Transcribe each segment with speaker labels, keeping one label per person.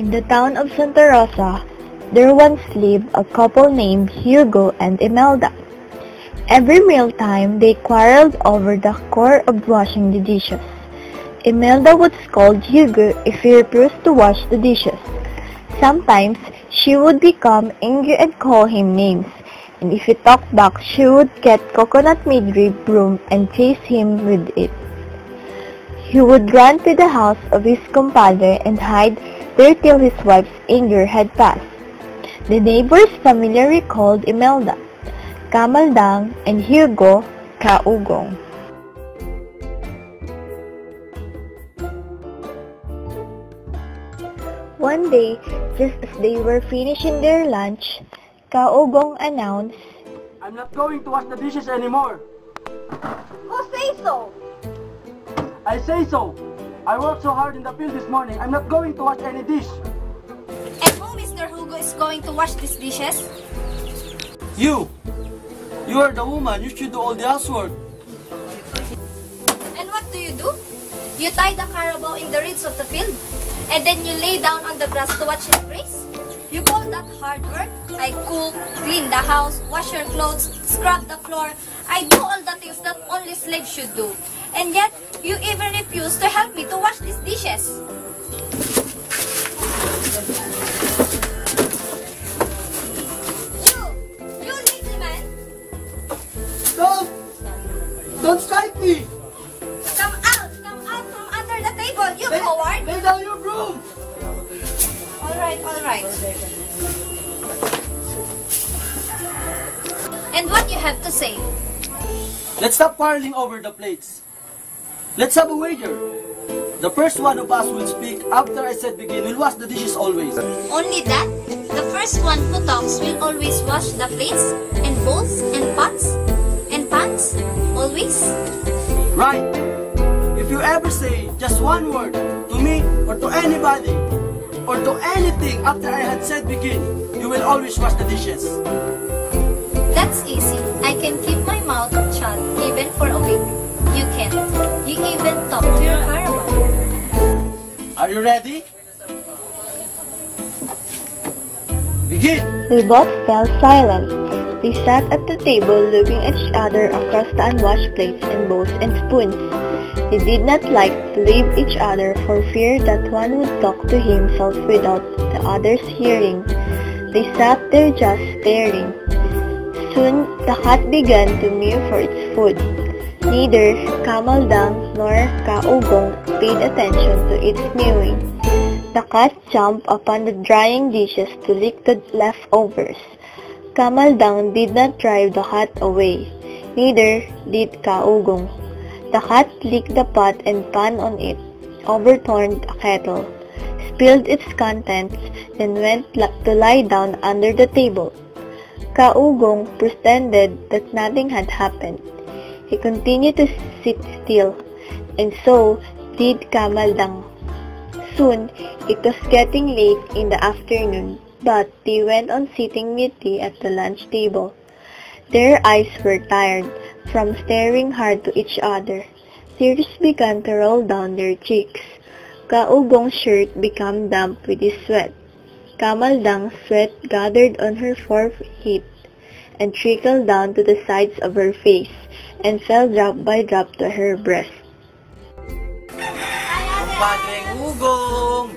Speaker 1: In the town of Santa Rosa, there once lived a couple named Hugo and Imelda. Every mealtime, they quarreled over the chore of washing the dishes. Imelda would scold Hugo if he refused to wash the dishes. Sometimes, she would become angry and call him names, and if he talked back, she would get coconut made broom and chase him with it. He would run to the house of his compadre and hide there till his wife's anger had passed. The neighbors familiarly called Imelda, Kamaldang, and Hugo, Kaugong. One day, just as they were finishing their lunch, Kaugong announced,
Speaker 2: I'm not going to wash the dishes anymore.
Speaker 3: Who say so?
Speaker 2: I say so. I worked so hard in the field this morning. I'm not going to wash any dish.
Speaker 3: And who, Mr. Hugo, is going to wash these dishes?
Speaker 2: You! You are the woman. You should do all the housework.
Speaker 3: And what do you do? You tie the carabao in the reeds of the field, and then you lay down on the grass to watch it graze? You call that hard work? I cook, clean the house, wash your clothes, scrub the floor. I do all the things that only slaves should do. And yet, you even refuse to help me to wash these dishes. You! You lazy man!
Speaker 2: Don't! Don't strike me!
Speaker 3: Come out! Come out from under the table, you coward!
Speaker 2: Lay down your broom!
Speaker 3: Alright, alright. And what you have to say?
Speaker 2: Let's stop quarreling over the plates. Let's have a wager. The first one of us will speak after I said begin will wash the dishes always.
Speaker 3: Only that? The first one who talks will always wash the plates and bowls and pots and pans? Always?
Speaker 2: Right. If you ever say just one word to me or to anybody or to anything after I had said begin, you will always wash the dishes.
Speaker 3: That's easy. I can keep my mouth shut even for a week. You can't. You even talk to your carabao.
Speaker 2: Are you ready? Begin!
Speaker 1: They both fell silent. They sat at the table looking at each other across the unwashed plates and bowls and spoons. They did not like to leave each other for fear that one would talk to himself without the other's hearing. They sat there just staring. Soon, the cat began to mew for its food. Neither Kamaldang nor Kaugong paid attention to its mewing. The cat jumped upon the drying dishes to lick the leftovers. Kamaldang did not drive the cat away. Neither did Kaugong. The cat licked the pot and pan on it, overturned a kettle, spilled its contents, then went to lie down under the table. Kaugong pretended that nothing had happened. He continued to sit still, and so did Kamaldang. Soon, it was getting late in the afternoon, but they went on sitting mutely at the lunch table. Their eyes were tired from staring hard to each other. Tears began to roll down their cheeks. Kaugong's shirt became damp with his sweat. Kamaldang's sweat gathered on her forehead and trickled down to the sides of her face and fell drop by drop to her breast.
Speaker 4: Kumpadreng Ugong!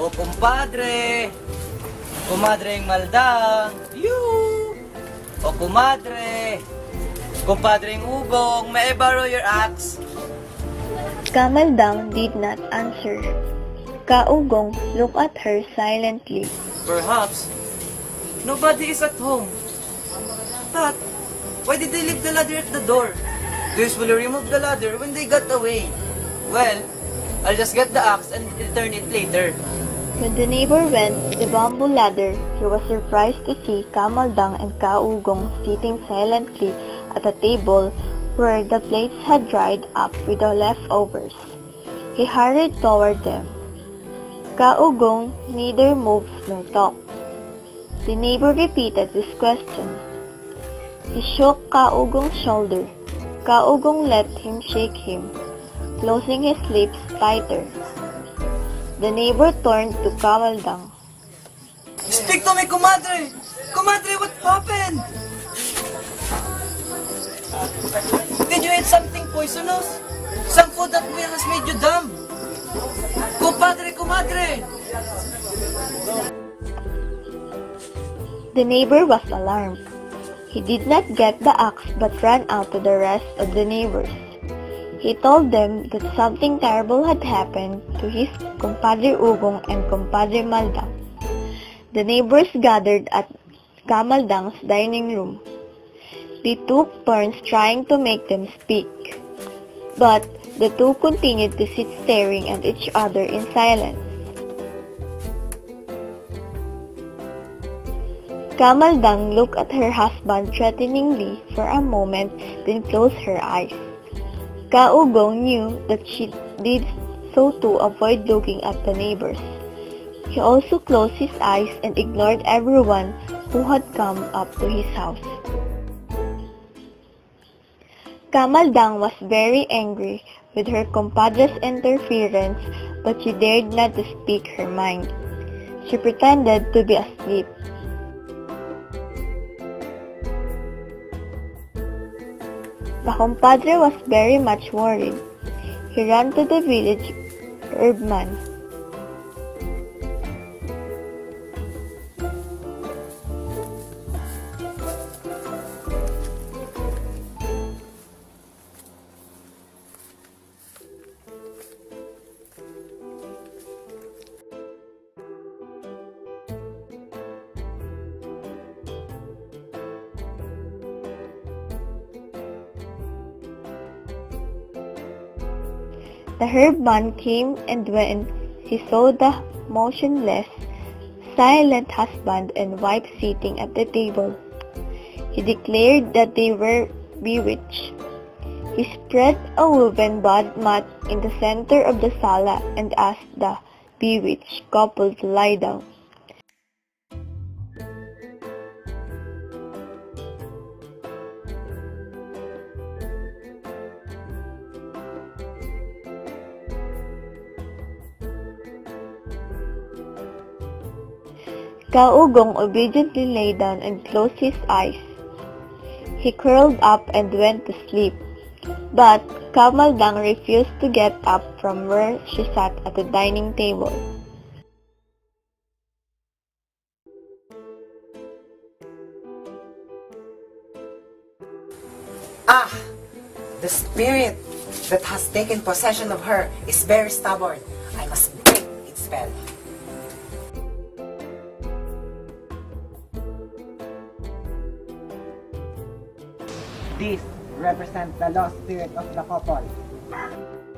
Speaker 4: O kumpadre! Kumadreng Maldang! You! O kumadre! Kumpadreng Ugong, may I borrow your axe?
Speaker 1: Kamaldang did not answer. Kaugong looked at her silently.
Speaker 4: Perhaps. Nobody is at home. But, why did they leave the ladder at the door? They usually remove the ladder when they got away. Well, I'll just get the axe and return it later.
Speaker 1: When the neighbor went to the bamboo ladder, he was surprised to see Kamaldang and Kaugong sitting silently at a table where the plates had dried up with the leftovers. He hurried toward them. Kaugong neither moved nor talked. The neighbor repeated his question. He shook Kaugong's shoulder. Kaugong let him shake him, closing his lips tighter. The neighbor turned to Kamaldang.
Speaker 4: Speak to me, comadre! Comadre, what happened? Did you eat something poisonous? Some food that may has made you dumb? Compadre, comadre!
Speaker 1: The neighbor was alarmed. He did not get the axe but ran out to the rest of the neighbors. He told them that something terrible had happened to his compadre Ugong and compadre Maldang. The neighbors gathered at Kamaldang's dining room. They took turns trying to make them speak. But the two continued to sit staring at each other in silence. Kamaldang looked at her husband threateningly for a moment, then closed her eyes. Kaugong knew that she did so to avoid looking at the neighbors. He also closed his eyes and ignored everyone who had come up to his house. Kamaldang was very angry with her compadre's interference, but she dared not to speak her mind. She pretended to be asleep. The compadre was very much worried. He ran to the village herbman. The herbman came and went. he saw the motionless, silent husband and wife sitting at the table, he declared that they were bewitched. He spread a woven bed mat in the center of the sala and asked the bewitched couple to lie down. Kaugong obediently lay down and closed his eyes. He curled up and went to sleep. But Kamaldang refused to get up from where she sat at the dining table.
Speaker 5: Ah! The spirit that has taken possession of her is very stubborn. I must break its spell. This represents the lost spirit of the couple.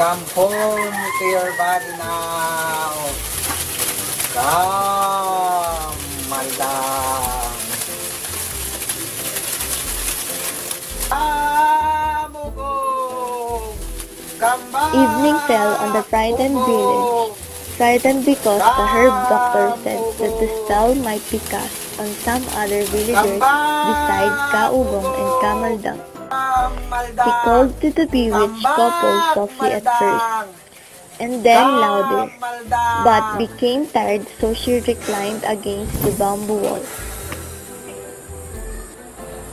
Speaker 5: Come home to your body now Kamaldang
Speaker 1: Evening fell on the frightened village, frightened because the herb doctor said that the spell might be cast on some other villagers besides Kaugong and Kamaldang. He called to the bewitched couple softly at first, and then louder, but became tired so she reclined against the bamboo wall.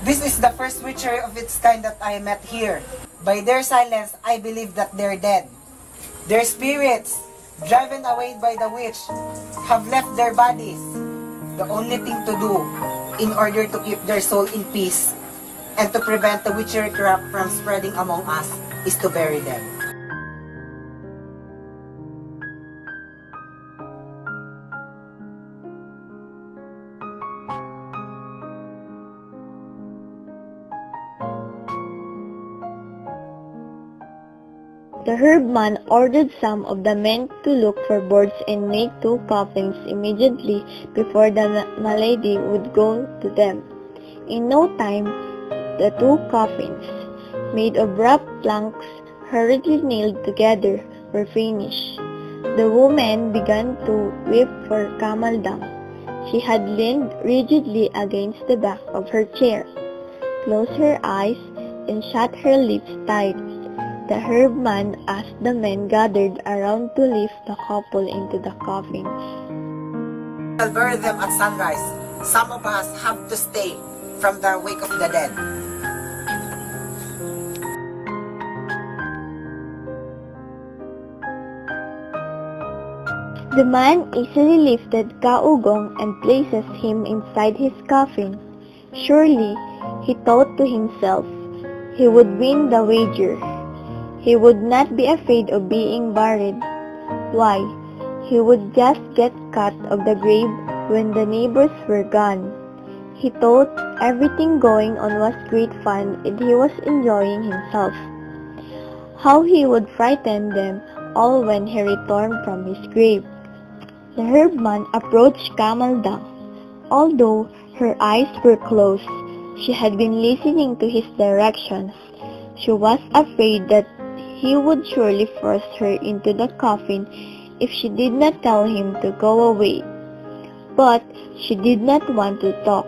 Speaker 5: This is the first witchery of its kind that I met here. By their silence, I believe that they're dead. Their spirits, driven away by the witch, have left their bodies. The only thing to do, in order to keep their soul in peace, and to prevent the witchery trap from spreading among us, is to bury them.
Speaker 1: The herbman ordered some of the men to look for boards and make two coffins immediately before the ma- malady would go to them. In no time, the two coffins, made of rough planks hurriedly nailed together, were finished. The woman began to weep for dung. She had leaned rigidly against the back of her chair, closed her eyes, and shut her lips tight. The herbman asked the men gathered around to lift the couple into the coffins.
Speaker 5: I'll bury them at sunrise. Some of us have to stay from the wake of the dead.
Speaker 1: The man easily lifted Kaugong and places him inside his coffin. Surely, he thought to himself, he would win the wager. He would not be afraid of being buried. Why, he would just get cut of the grave when the neighbors were gone. He thought everything going on was great fun and he was enjoying himself. How he would frighten them all when he returned from his grave. The herbman approached Dung. Although her eyes were closed, she had been listening to his directions. She was afraid that he would surely force her into the coffin if she did not tell him to go away. But she did not want to talk.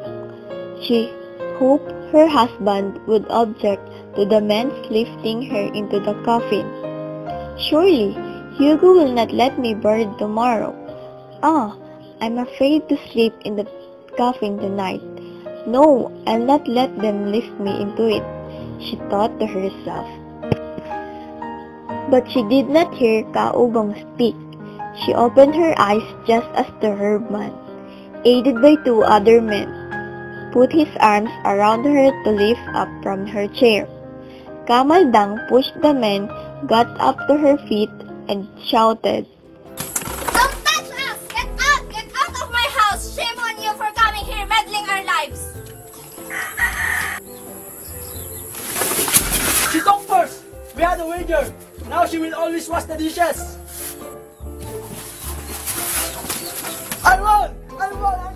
Speaker 1: She hoped her husband would object to the man's lifting her into the coffin. Surely, Hugo will not let me bury it tomorrow. Ah, I'm afraid to sleep in the coffin tonight. No, I'll not let them lift me into it, she thought to herself. But she did not hear Kaugong speak. She opened her eyes just as the herbman, aided by two other men, put his arms around her to lift up from her chair. Kamaldang pushed the men, got up to her feet, and shouted,
Speaker 3: Don't touch us! Get out! Get out of my house! Shame on you for coming here meddling our lives!
Speaker 2: She talked first. We had a wager. Now she will always wash the dishes. I won! I won!